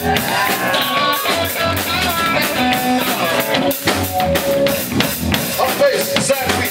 Up face, exactly.